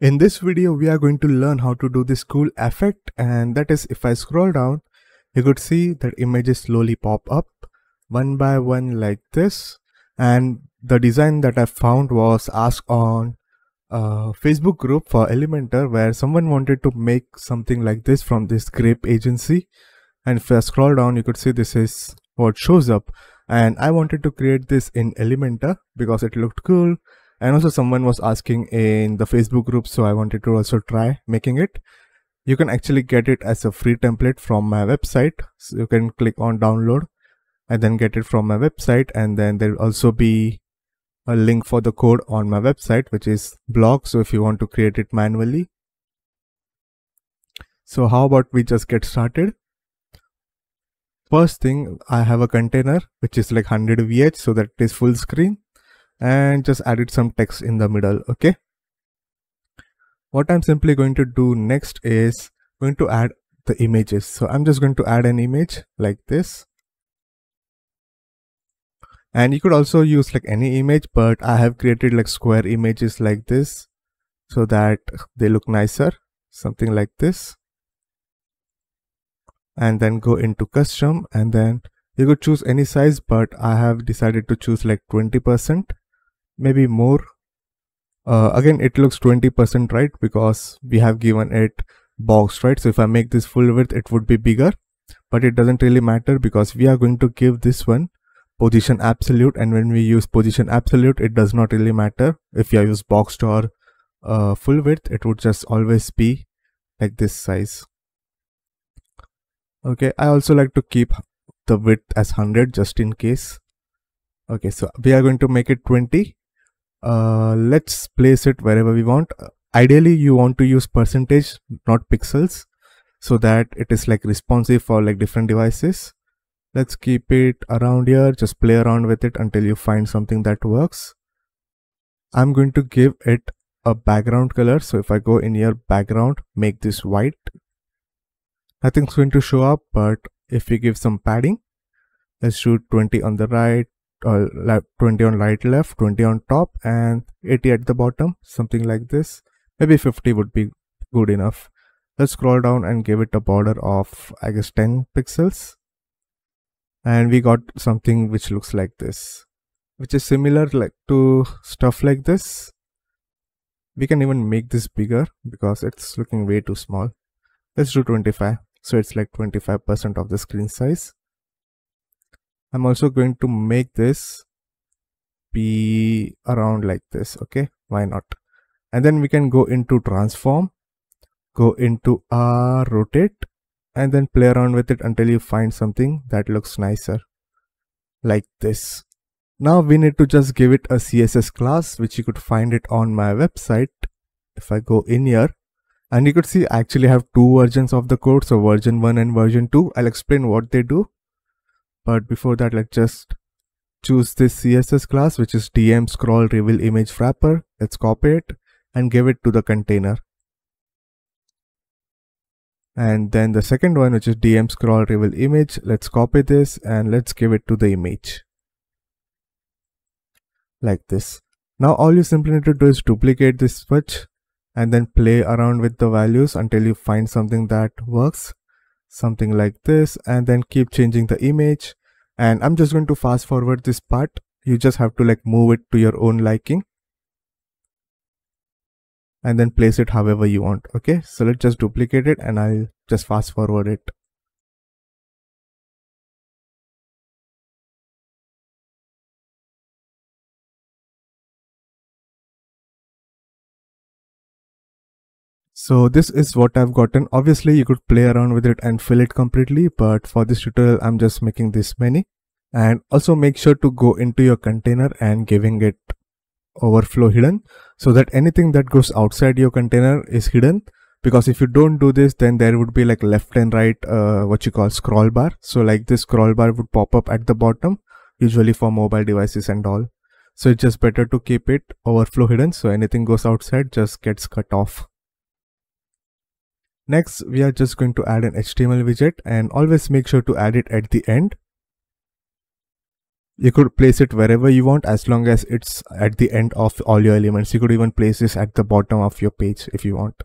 In this video, we are going to learn how to do this cool effect and that is if I scroll down, you could see that images slowly pop up one by one like this. And the design that I found was asked on a Facebook group for Elementor where someone wanted to make something like this from this grape agency. And if I scroll down you could see this is what shows up. And I wanted to create this in Elementor because it looked cool and also someone was asking in the facebook group so i wanted to also try making it. You can actually get it as a free template from my website. So you can click on download and then get it from my website. And then there will also be a link for the code on my website which is blog. So if you want to create it manually. So how about we just get started? First thing i have a container which is like 100 vh so that is full screen and just added some text in the middle okay? What i'm simply going to do next is going to add the images. So i'm just going to add an image like this. And you could also use like any image but i have created like square images like this so that they look nicer something like this. And then go into custom and then you could choose any size but i have decided to choose like 20 percent maybe more. Uh, again it looks 20% right? Because we have given it box right? So if I make this full width it would be bigger. But it doesn't really matter because we are going to give this one position absolute. And when we use position absolute it does not really matter. If you use boxed or uh, full width it would just always be like this size. Okay I also like to keep the width as 100 just in case. Okay so we are going to make it 20 uh, let's place it wherever we want. Ideally you want to use percentage not pixels so that it is like responsive for like different devices. Let's keep it around here. Just play around with it until you find something that works. I'm going to give it a background color. So if i go in here background make this white. Nothing's going to show up but if we give some padding let's shoot 20 on the right uh, 20 on right left 20 on top and 80 at the bottom something like this. Maybe 50 would be good enough. Let's scroll down and give it a border of i guess 10 pixels. And we got something which looks like this which is similar like to stuff like this. We can even make this bigger because it's looking way too small. Let's do 25 so it's like 25 percent of the screen size I'm also going to make this be around like this okay? Why not? And then we can go into transform go into R rotate and then play around with it until you find something that looks nicer like this. Now we need to just give it a css class which you could find it on my website. If i go in here and you could see i actually have two versions of the code so version 1 and version 2 i'll explain what they do but before that let's just choose this css class which is dm scroll reveal image wrapper. Let's copy it and give it to the container. And then the second one which is dm scroll reveal image. Let's copy this and let's give it to the image. Like this. Now all you simply need to do is duplicate this switch and then play around with the values until you find something that works something like this and then keep changing the image. And I'm just going to fast forward this part. You just have to like move it to your own liking. And then place it however you want okay? So let's just duplicate it and I'll just fast forward it So this is what I've gotten. Obviously you could play around with it and fill it completely, but for this tutorial, I'm just making this many. And also make sure to go into your container and giving it overflow hidden so that anything that goes outside your container is hidden. Because if you don't do this then there would be like left and right uh, what you call scroll bar. So like this scroll bar would pop up at the bottom usually for mobile devices and all. So it's just better to keep it overflow hidden. So anything goes outside just gets cut off Next, we are just going to add an HTML widget and always make sure to add it at the end. you could place it wherever you want as long as it's at the end of all your elements. You could even place this at the bottom of your page if you want.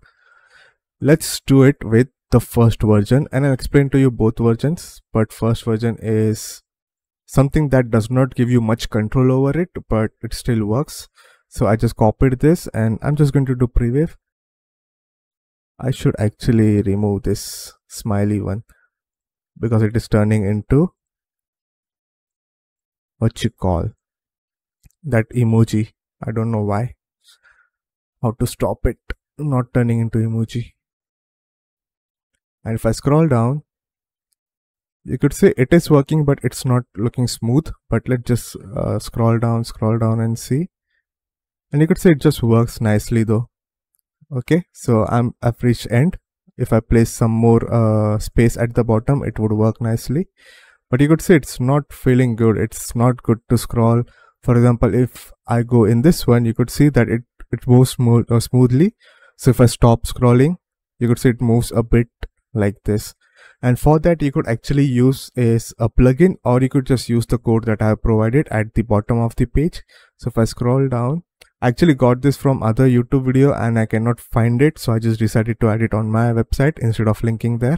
Let's do it with the first version and I'll explain to you both versions. But first version is something that does not give you much control over it but it still works. So I just copied this and I'm just going to do preview I should actually remove this smiley one because it is turning into what you call that emoji. I don't know why. How to stop it not turning into emoji. And if i scroll down you could say it is working but it's not looking smooth. But let's just uh, scroll down scroll down and see. And you could say it just works nicely though okay so i'm i've reached end. If i place some more uh, space at the bottom it would work nicely. But you could see it's not feeling good. It's not good to scroll. For example if i go in this one you could see that it it moves smooth uh, smoothly. So if i stop scrolling you could see it moves a bit like this. And for that you could actually use is a plugin or you could just use the code that i have provided at the bottom of the page. So if i scroll down actually got this from other youtube video and i cannot find it so i just decided to add it on my website instead of linking there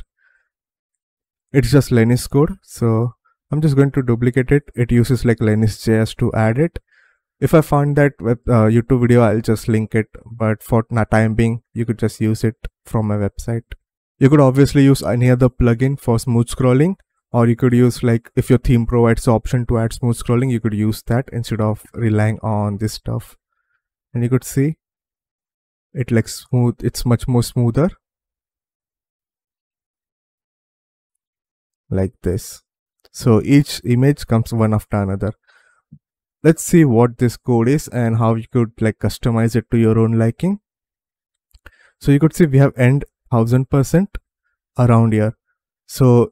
it's just Lenis code. So I'm just going to duplicate it. It uses like Lenis.js to add it. If I find that web, uh, YouTube video, I'll just link it. But for time being, you could just use it from my website. You could obviously use any other plugin for smooth scrolling or you could use like if your theme provides the option to add smooth scrolling, you could use that instead of relying on this stuff. And you could see it like smooth, it's much more smoother like this. So each image comes one after another. Let's see what this code is and how you could like customize it to your own liking. So you could see we have end 1000% around here. So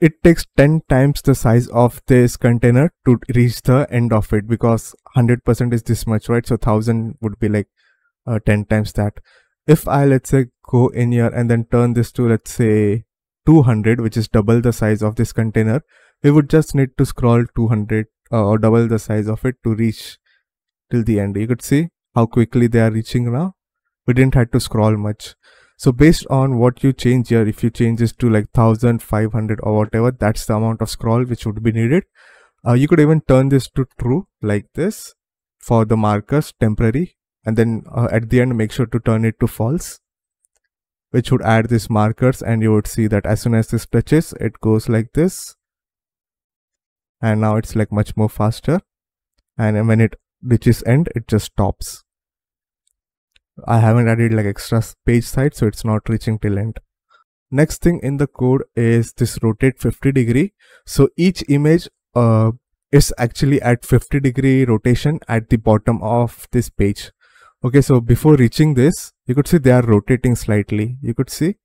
it takes 10 times the size of this container to reach the end of it because 100% is this much, right? So 1000 would be like uh, 10 times that. If I, let's say, go in here and then turn this to, let's say, 200 which is double the size of this container we would just need to scroll 200 uh, or double the size of it to reach till the end you could see how quickly they are reaching now we didn't have to scroll much so based on what you change here if you change this to like 1500 or whatever that's the amount of scroll which would be needed. Uh, you could even turn this to true like this for the markers temporary and then uh, at the end make sure to turn it to false which would add these markers and you would see that as soon as this touches it goes like this. And now it's like much more faster. And when it reaches end it just stops I haven't added like extra page size so it's not reaching till end. Next thing in the code is this rotate 50 degree. So each image uh, is actually at 50 degree rotation at the bottom of this page. Okay so before reaching this you could see they are rotating slightly. You could see.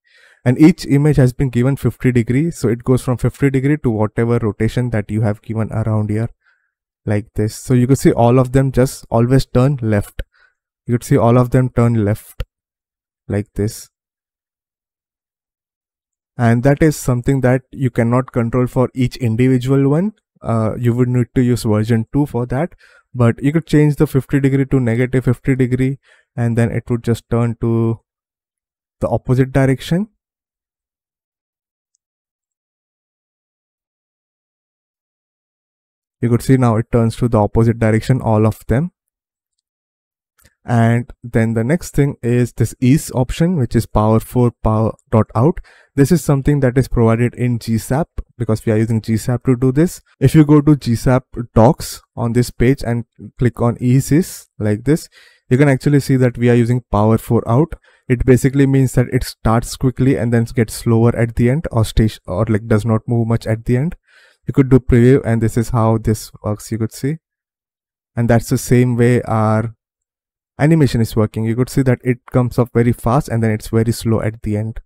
And each image has been given 50 degree. so it goes from 50 degree to whatever rotation that you have given around here like this. So you could see all of them just always turn left you could see all of them turn left like this. And that is something that you cannot control for each individual one. Uh, you would need to use version 2 for that. But you could change the 50 degree to negative 50 degree and then it would just turn to the opposite direction. You could see now it turns to the opposite direction all of them and then the next thing is this ease option which is power 4 power dot out. This is something that is provided in gsap because we are using gsap to do this. If you go to gsap docs on this page and click on ease like this you can actually see that we are using power 4 out. It basically means that it starts quickly and then gets slower at the end or stage or like does not move much at the end. You could do preview and this is how this works you could see. And that's the same way our animation is working. You could see that it comes up very fast and then it's very slow at the end.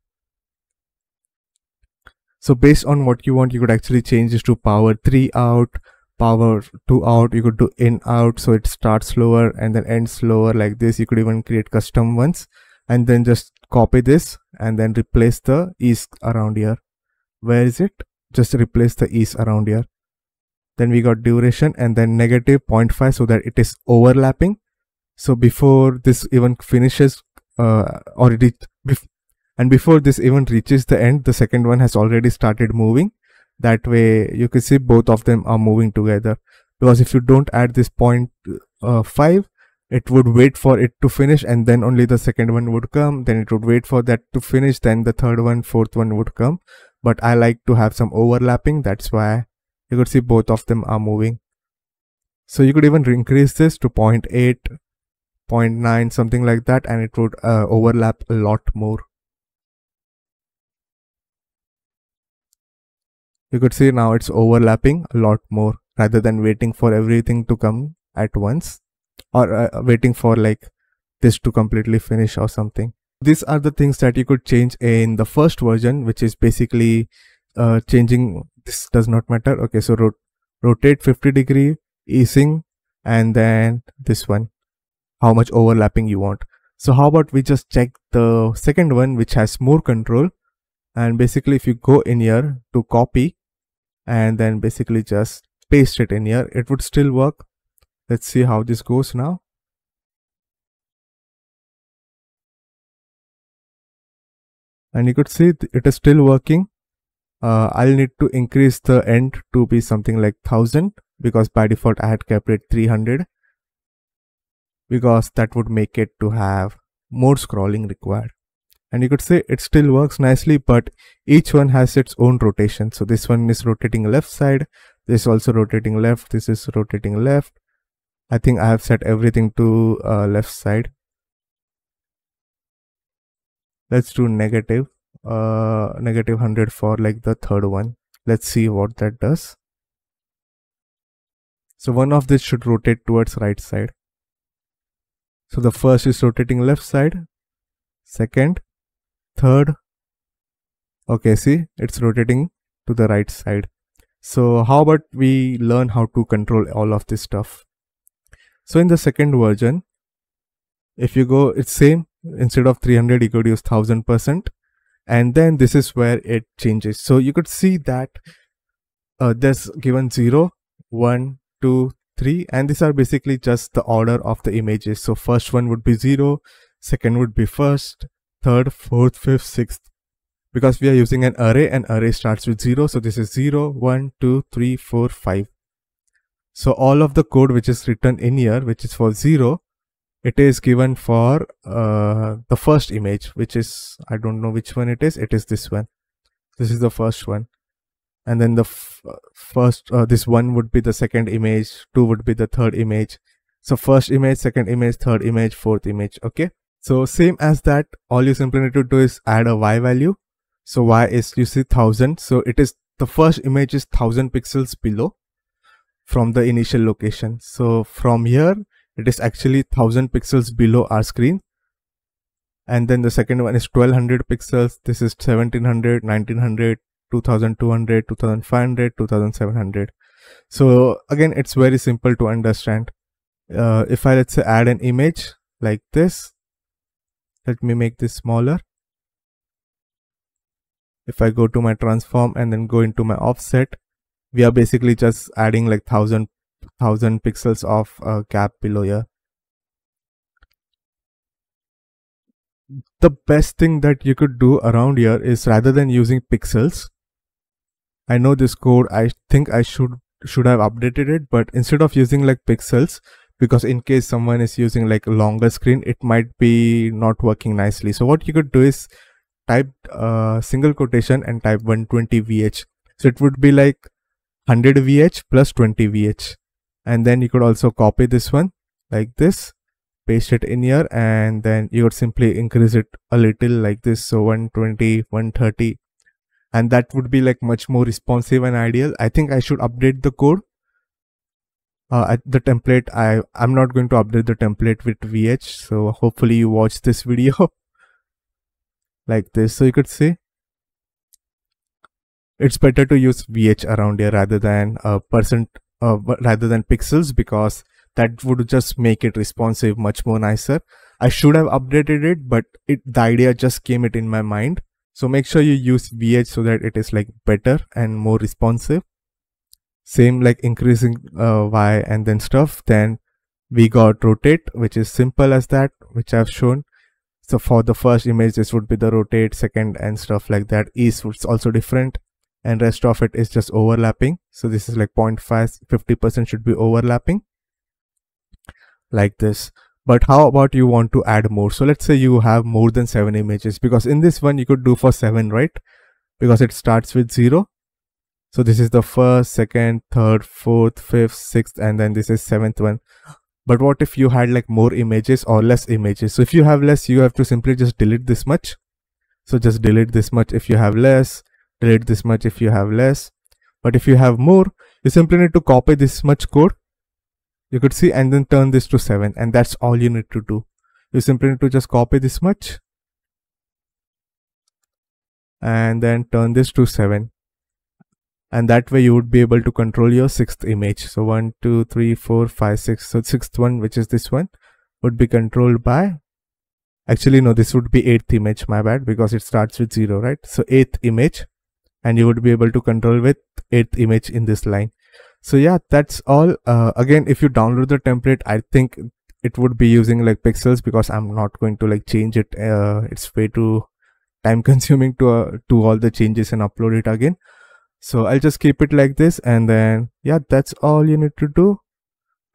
So based on what you want you could actually change this to power 3 out power 2 out. You could do in out. So it starts slower and then ends slower like this. You could even create custom ones and then just copy this and then replace the ease around here. Where is it? Just replace the ease around here. Then we got duration and then negative 0.5 so that it is overlapping so before this even finishes uh, or bef and before this even reaches the end the second one has already started moving. That way you can see both of them are moving together. Because if you don't add this point uh, 5 it would wait for it to finish and then only the second one would come. Then it would wait for that to finish then the third one fourth one would come. But i like to have some overlapping. That's why you could see both of them are moving. So you could even increase this to 0 0.8 0 0.9 something like that and it would uh, overlap a lot more. You could see now it's overlapping a lot more rather than waiting for everything to come at once or uh, waiting for like this to completely finish or something. These are the things that you could change in the first version which is basically uh, changing this does not matter. Okay so rot rotate 50 degree easing and then this one how much overlapping you want. So how about we just check the second one which has more control. And basically if you go in here to copy and then basically just paste it in here it would still work. Let's see how this goes now. And you could see it is still working. Uh, I'll need to increase the end to be something like 1000 because by default I had kept it 300 because that would make it to have more scrolling required. And you could say it still works nicely but each one has its own rotation. So this one is rotating left side this also rotating left this is rotating left. I think I have set everything to uh, left side. Let's do negative uh negative 100 for like the third one. Let's see what that does. So one of this should rotate towards right side so the first is rotating left side. Second third. Okay see it's rotating to the right side. So how about we learn how to control all of this stuff? So in the second version if you go it's same instead of 300 you could use 1000 percent. And then this is where it changes. So you could see that uh, there's given 0 1 2 3 and these are basically just the order of the images. So first one would be 0 second would be first third fourth fifth sixth. Because we are using an array and array starts with 0 so this is 0 1 2 3 4 5 so all of the code which is written in here which is for 0 it is given for uh, the first image which is I don't know which one it is it is this one. This is the first one and then the first uh, this one would be the second image two would be the third image. So first image second image third image fourth image okay? So same as that all you simply need to do is add a y value. So y is you see 1000 so it is the first image is 1000 pixels below from the initial location. So from here it is actually 1000 pixels below our screen. And then the second one is 1200 pixels. This is 1700 1900 2200 2500 2700 so again it's very simple to understand. Uh, if i let's say add an image like this let me make this smaller. If i go to my transform and then go into my offset we are basically just adding like 1000 1000 pixels of uh, gap below here. The best thing that you could do around here is rather than using pixels i know this code. I think i should should have updated it but instead of using like pixels because in case someone is using like a longer screen it might be not working nicely. So what you could do is type uh, single quotation and type 120 vh so it would be like 100 vh plus 20 vh and then you could also copy this one like this paste it in here and then you would simply increase it a little like this. So 120 130 and that would be like much more responsive and ideal. I think i should update the code uh, the template. I i'm not going to update the template with vh so hopefully you watch this video like this so you could see. It's better to use vh around here rather than a percent uh, rather than pixels because that would just make it responsive much more nicer. I should have updated it but it the idea just came it in my mind so make sure you use vh so that it is like better and more responsive. Same like increasing uh, y and then stuff. Then we got rotate which is simple as that which i've shown. So for the first image this would be the rotate second and stuff like that. Ease was also different and rest of it is just overlapping. So this is like 0.5 50 percent should be overlapping. Like this but how about you want to add more? So let's say you have more than seven images because in this one you could do for seven right? Because it starts with zero. So this is the first second third fourth fifth sixth and then this is seventh one. But what if you had like more images or less images? So if you have less you have to simply just delete this much. So just delete this much if you have less delete this much if you have less. But if you have more you simply need to copy this much code you could see and then turn this to 7 and that's all you need to do. You simply need to just copy this much and then turn this to 7 and that way you would be able to control your sixth image. So one two three four five six so sixth one which is this one would be controlled by actually no this would be eighth image my bad because it starts with zero right? So eighth image and you would be able to control with eighth image in this line so yeah that's all. Uh, again if you download the template i think it would be using like pixels because i'm not going to like change it. Uh, it's way too time consuming to uh, to all the changes and upload it again. So i'll just keep it like this and then yeah that's all you need to do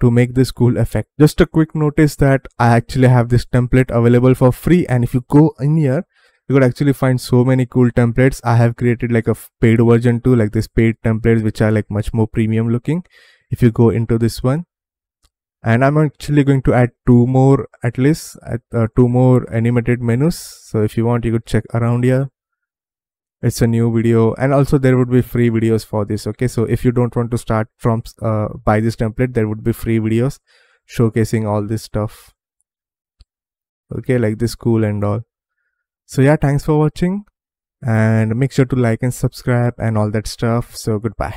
to make this cool effect. Just a quick notice that i actually have this template available for free and if you go in here you could actually find so many cool templates. I have created like a paid version too like this paid templates which are like much more premium looking if you go into this one. And i'm actually going to add two more at least at uh, two more animated menus. So if you want you could check around here. It's a new video. And also there would be free videos for this okay? So if you don't want to start from uh, buy this template there would be free videos showcasing all this stuff. Okay like this cool and all so yeah thanks for watching. And make sure to like and subscribe and all that stuff. So goodbye